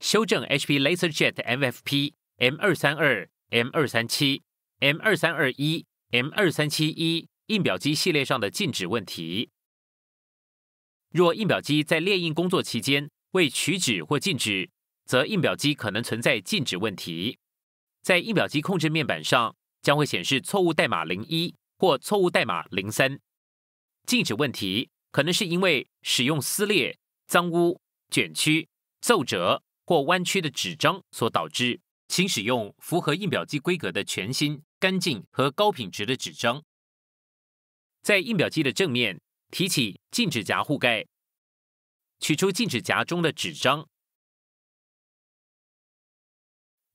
修正 HP LaserJet MFP M 二三二、M 二三七、M 二三二一、M 二三七一印表机系列上的禁止问题。若印表机在列印工作期间未取纸或静止，则印表机可能存在静止问题。在印表机控制面板上将会显示错误代码零一或错误代码零三。静止问题可能是因为使用撕裂、脏污、卷曲、皱褶或弯曲的纸张所导致。请使用符合印表机规格的全新、干净和高品质的纸张。在印表机的正面提起静止夹护盖，取出静止夹中的纸张，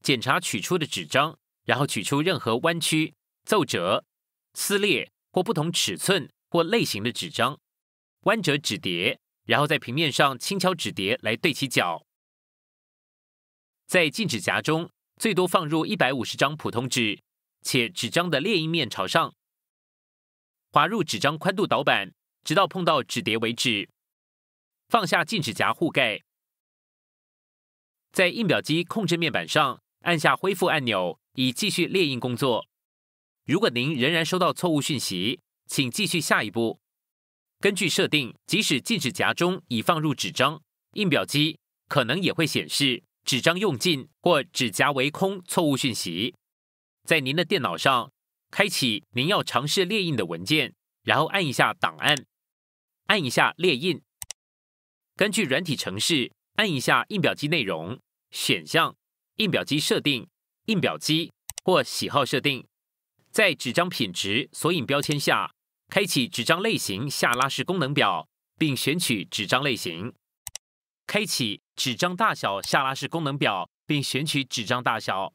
检查取出的纸张，然后取出任何弯曲、皱褶、撕裂或不同尺寸或类型的纸张，弯折纸叠，然后在平面上轻敲纸叠来对齐角。在静止夹中。最多放入一百五十张普通纸，且纸张的列印面朝上。滑入纸张宽度导板，直到碰到纸叠为止。放下静止夹护盖，在印表机控制面板上按下恢复按钮，以继续列印工作。如果您仍然收到错误讯息，请继续下一步。根据设定，即使静止夹中已放入纸张，印表机可能也会显示。纸张用尽或纸夹为空错误讯息，在您的电脑上开启您要尝试列印的文件，然后按一下档案，按一下列印。根据软体程式，按一下印表机内容选项、印表机设定、印表机或喜好设定，在纸张品质索引标签下开启纸张类型下拉式功能表，并选取纸张类型。开启纸张大小下拉式功能表，并选取纸张大小。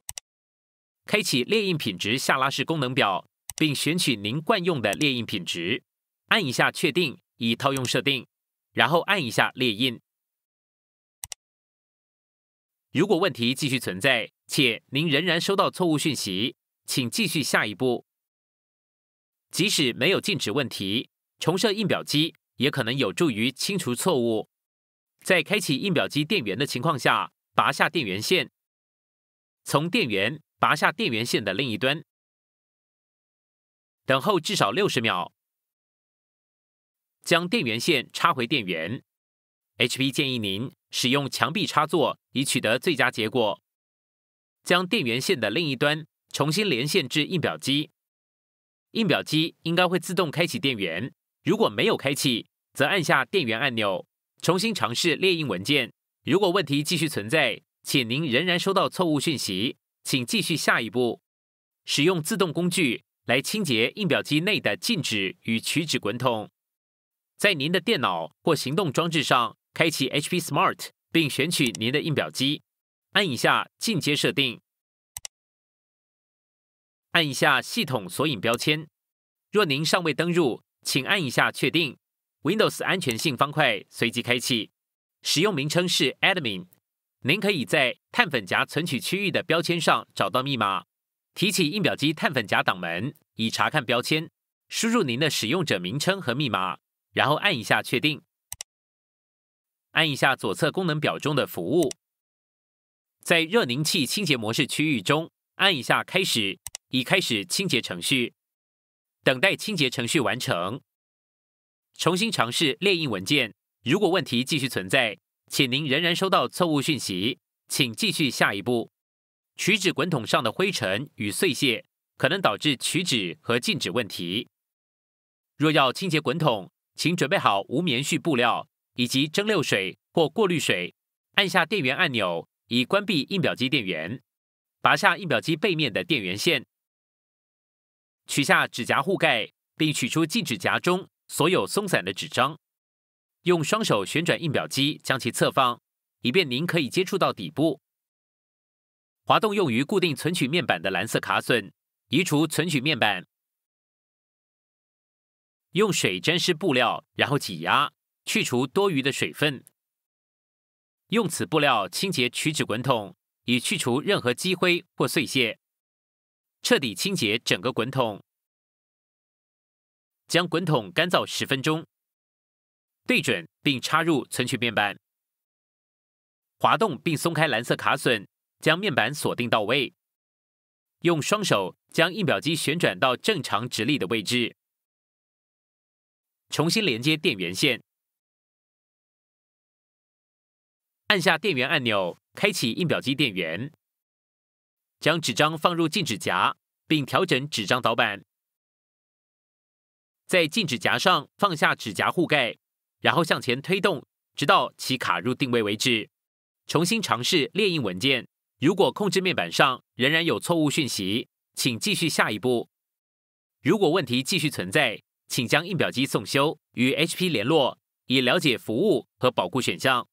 开启列印品质下拉式功能表，并选取您惯用的列印品质。按一下确定，以套用设定，然后按一下列印。如果问题继续存在，且您仍然收到错误讯息，请继续下一步。即使没有禁止问题，重设印表机也可能有助于清除错误。在开启印表机电源的情况下，拔下电源线，从电源拔下电源线的另一端，等候至少六十秒，将电源线插回电源。HP 建议您使用墙壁插座以取得最佳结果。将电源线的另一端重新连线至印表机，印表机应该会自动开启电源。如果没有开启，则按下电源按钮。重新尝试列印文件。如果问题继续存在，且您仍然收到错误讯息，请继续下一步。使用自动工具来清洁印表机内的静止与取纸滚筒。在您的电脑或行动装置上开启 HP Smart，并选取您的印表机。按一下进阶设定，按一下系统索引标签。若您尚未登入，请按一下确定。Windows 安全性方块随即开启，使用名称是 Admin。您可以在碳粉夹存取区域的标签上找到密码。提起印表机碳粉夹挡门，以查看标签，输入您的使用者名称和密码，然后按一下确定。按一下左侧功能表中的服务，在热凝器清洁模式区域中按一下开始，以开始清洁程序，等待清洁程序完成。重新尝试列印文件。如果问题继续存在，请您仍然收到错误讯息，请继续下一步。取纸滚筒上的灰尘与碎屑可能导致取纸和静止问题。若要清洁滚筒，请准备好无棉絮布料以及蒸馏水或过滤水。按下电源按钮以关闭印表机电源。拔下印表机背面的电源线，取下指夹护盖，并取出静止夹中。所有松散的纸张，用双手旋转印表机将其侧放，以便您可以接触到底部。滑动用于固定存取面板的蓝色卡榫，移除存取面板。用水沾湿布料，然后挤压，去除多余的水分。用此布料清洁取纸滚筒，以去除任何积灰或碎屑。彻底清洁整个滚筒。将滚筒干燥十分钟，对准并插入存取面板。滑动并松开蓝色卡榫，将面板锁定到位。用双手将印表机旋转到正常直立的位置。重新连接电源线，按下电源按钮，开启印表机电源。将纸张放入静止夹，并调整纸张导板。在静止夹上放下指甲护盖，然后向前推动，直到其卡入定位为止。重新尝试列印文件。如果控制面板上仍然有错误讯息，请继续下一步。如果问题继续存在，请将印表机送修，与 HP 联络，以了解服务和保护选项。